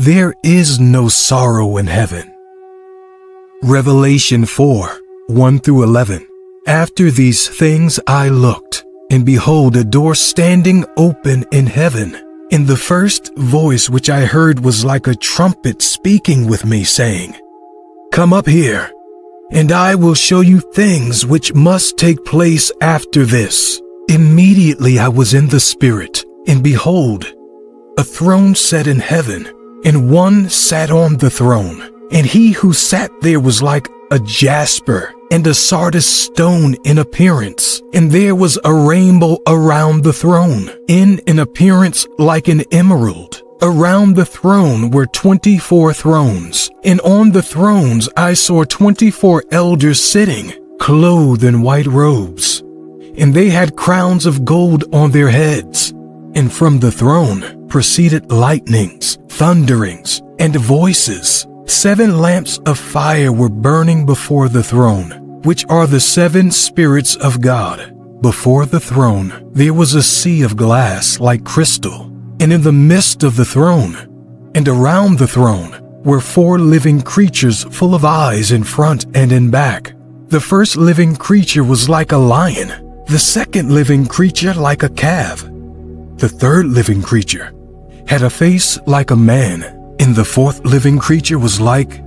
There is no sorrow in heaven. Revelation 4 1 through 11. After these things I looked, and behold, a door standing open in heaven. And the first voice which I heard was like a trumpet speaking with me, saying, Come up here, and I will show you things which must take place after this. Immediately I was in the Spirit, and behold, a throne set in heaven, and one sat on the throne. And he who sat there was like a jasper and a sardius stone in appearance, and there was a rainbow around the throne, in an appearance like an emerald. Around the throne were 24 thrones, and on the thrones I saw 24 elders sitting, clothed in white robes, and they had crowns of gold on their heads. And from the throne proceeded lightnings, thunderings, and voices. Seven lamps of fire were burning before the throne, which are the seven spirits of God. Before the throne there was a sea of glass like crystal, and in the midst of the throne, and around the throne, were four living creatures full of eyes in front and in back. The first living creature was like a lion, the second living creature like a calf. The third living creature had a face like a man and the fourth living creature was like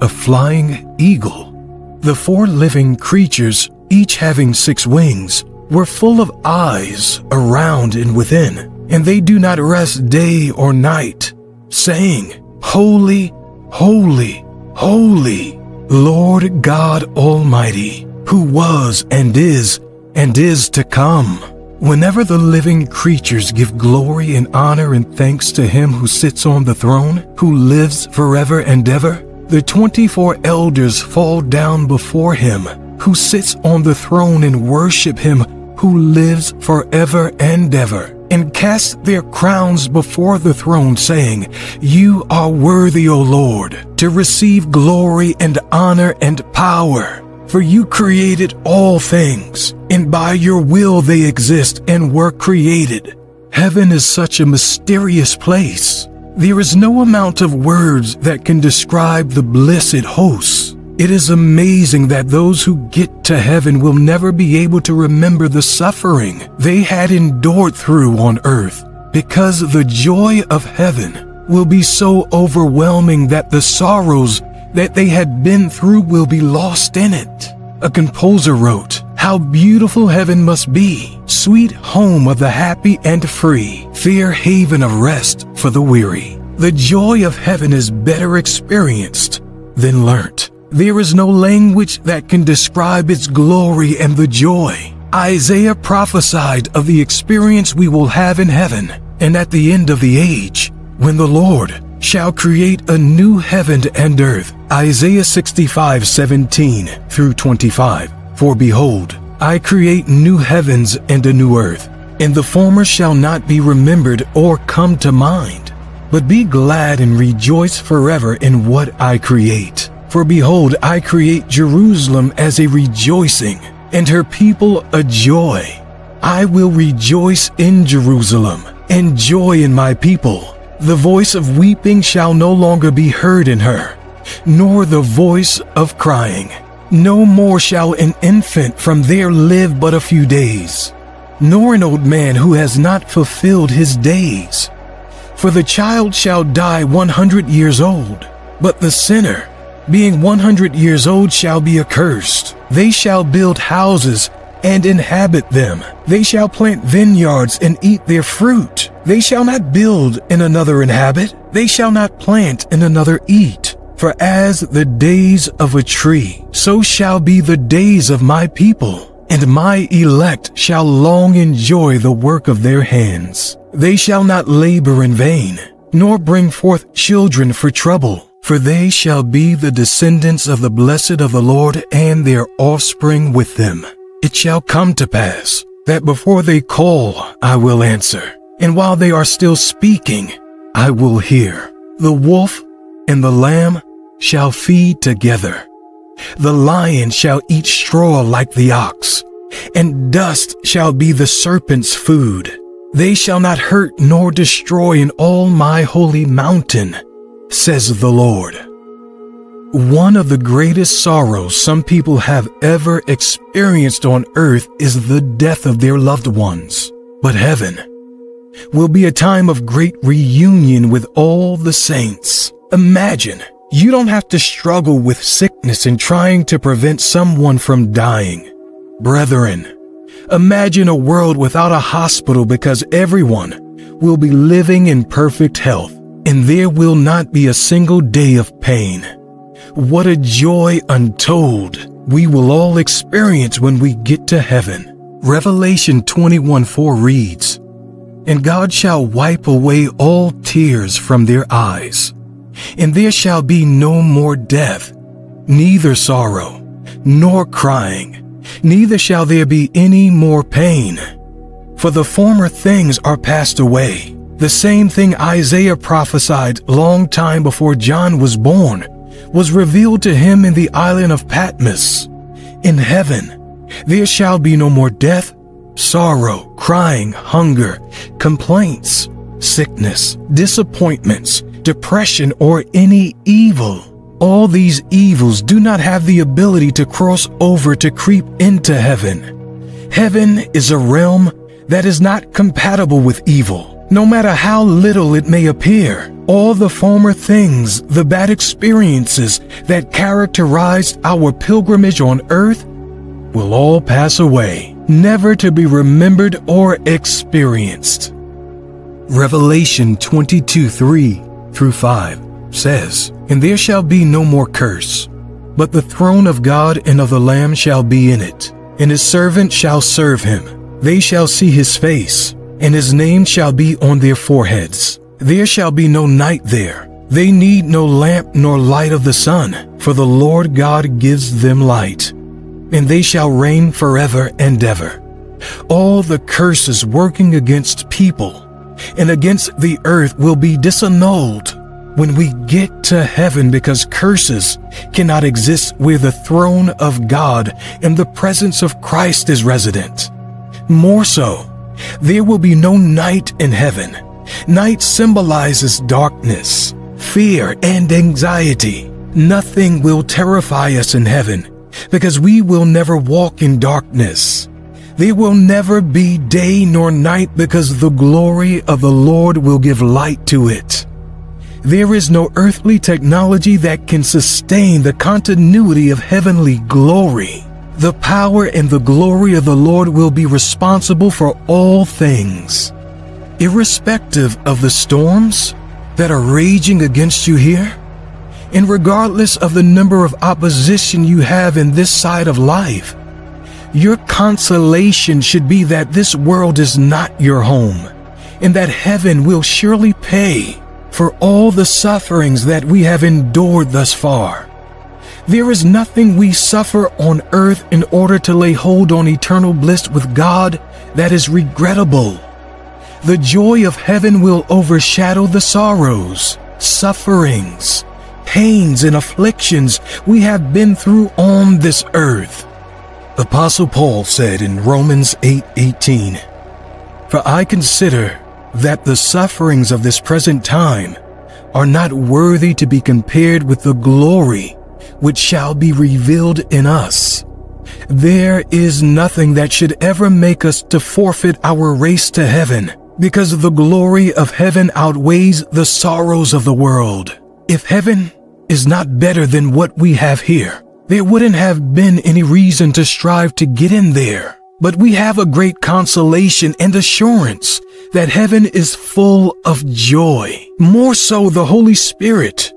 a flying eagle. The four living creatures, each having six wings, were full of eyes around and within, and they do not rest day or night, saying, Holy, holy, holy, Lord God Almighty, who was and is and is to come. Whenever the living creatures give glory and honor and thanks to him who sits on the throne, who lives forever and ever, the 24 elders fall down before him who sits on the throne and worship him who lives forever and ever, and cast their crowns before the throne, saying, You are worthy, O Lord, to receive glory and honor and power for you created all things, and by your will they exist and were created. Heaven is such a mysterious place. There is no amount of words that can describe the blessed hosts. It is amazing that those who get to heaven will never be able to remember the suffering they had endured through on earth because the joy of heaven will be so overwhelming that the sorrows that they had been through will be lost in it. A composer wrote, How beautiful heaven must be, sweet home of the happy and free, fair haven of rest for the weary. The joy of heaven is better experienced than learnt. There is no language that can describe its glory and the joy. Isaiah prophesied of the experience we will have in heaven and at the end of the age when the Lord shall create a new heaven and earth. Isaiah 65, 17 through 25. For behold, I create new heavens and a new earth, and the former shall not be remembered or come to mind. But be glad and rejoice forever in what I create. For behold, I create Jerusalem as a rejoicing, and her people a joy. I will rejoice in Jerusalem, and joy in my people. The voice of weeping shall no longer be heard in her, nor the voice of crying. No more shall an infant from there live but a few days, nor an old man who has not fulfilled his days. For the child shall die one hundred years old, but the sinner, being one hundred years old, shall be accursed. They shall build houses and inhabit them. They shall plant vineyards and eat their fruit. They shall not build and another inhabit. They shall not plant and another eat. For as the days of a tree, so shall be the days of my people, and my elect shall long enjoy the work of their hands. They shall not labor in vain, nor bring forth children for trouble, for they shall be the descendants of the blessed of the Lord and their offspring with them. It shall come to pass that before they call, I will answer, and while they are still speaking, I will hear. The wolf and the lamb shall feed together. The lion shall eat straw like the ox, and dust shall be the serpent's food. They shall not hurt nor destroy in all my holy mountain, says the Lord. One of the greatest sorrows some people have ever experienced on earth is the death of their loved ones. But heaven will be a time of great reunion with all the saints. Imagine you don't have to struggle with sickness and trying to prevent someone from dying. Brethren, imagine a world without a hospital because everyone will be living in perfect health and there will not be a single day of pain. What a joy untold we will all experience when we get to heaven. Revelation 21 4 reads, And God shall wipe away all tears from their eyes, and there shall be no more death, neither sorrow, nor crying, neither shall there be any more pain. For the former things are passed away. The same thing Isaiah prophesied long time before John was born was revealed to him in the island of Patmos. In heaven, there shall be no more death, sorrow, crying, hunger, complaints, sickness, disappointments, depression, or any evil. All these evils do not have the ability to cross over to creep into heaven. Heaven is a realm that is not compatible with evil. No matter how little it may appear, all the former things, the bad experiences that characterized our pilgrimage on earth will all pass away, never to be remembered or experienced. Revelation 22 3 through 5 says, And there shall be no more curse, but the throne of God and of the Lamb shall be in it, and his servant shall serve him. They shall see his face and his name shall be on their foreheads. There shall be no night there. They need no lamp nor light of the sun, for the Lord God gives them light. And they shall reign forever and ever. All the curses working against people and against the earth will be disannulled when we get to heaven because curses cannot exist where the throne of God and the presence of Christ is resident. More so, there will be no night in heaven. Night symbolizes darkness, fear, and anxiety. Nothing will terrify us in heaven because we will never walk in darkness. There will never be day nor night because the glory of the Lord will give light to it. There is no earthly technology that can sustain the continuity of heavenly glory. The power and the glory of the Lord will be responsible for all things. Irrespective of the storms that are raging against you here, and regardless of the number of opposition you have in this side of life, your consolation should be that this world is not your home, and that heaven will surely pay for all the sufferings that we have endured thus far. There is nothing we suffer on earth in order to lay hold on eternal bliss with God that is regrettable. The joy of heaven will overshadow the sorrows, sufferings, pains, and afflictions we have been through on this earth. Apostle Paul said in Romans 8:18, 8, For I consider that the sufferings of this present time are not worthy to be compared with the glory which shall be revealed in us. There is nothing that should ever make us to forfeit our race to heaven, because the glory of heaven outweighs the sorrows of the world. If heaven is not better than what we have here, there wouldn't have been any reason to strive to get in there. But we have a great consolation and assurance that heaven is full of joy. More so, the Holy Spirit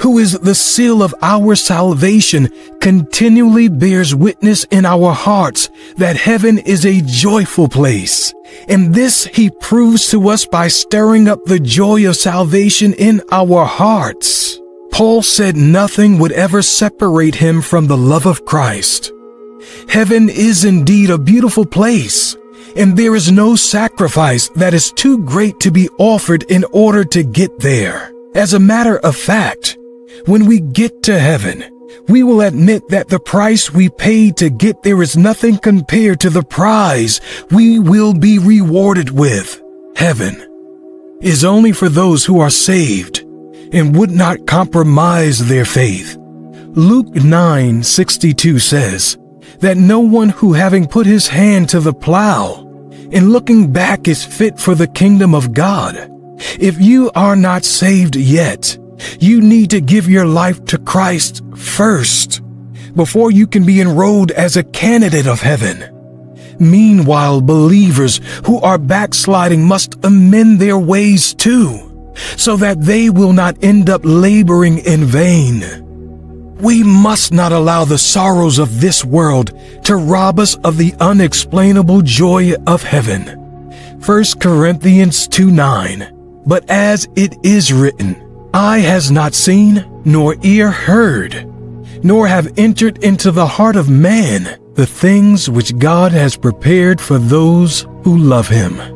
who is the seal of our salvation, continually bears witness in our hearts that heaven is a joyful place. And this he proves to us by stirring up the joy of salvation in our hearts. Paul said nothing would ever separate him from the love of Christ. Heaven is indeed a beautiful place, and there is no sacrifice that is too great to be offered in order to get there. As a matter of fact, when we get to heaven, we will admit that the price we paid to get there is nothing compared to the prize we will be rewarded with. Heaven is only for those who are saved, and would not compromise their faith. Luke 9:62 says that no one who having put his hand to the plow and looking back is fit for the kingdom of God. If you are not saved yet, you need to give your life to Christ first before you can be enrolled as a candidate of heaven. Meanwhile, believers who are backsliding must amend their ways too, so that they will not end up laboring in vain. We must not allow the sorrows of this world to rob us of the unexplainable joy of heaven. 1 Corinthians 2 9. But as it is written, Eye has not seen, nor ear heard, nor have entered into the heart of man the things which God has prepared for those who love him.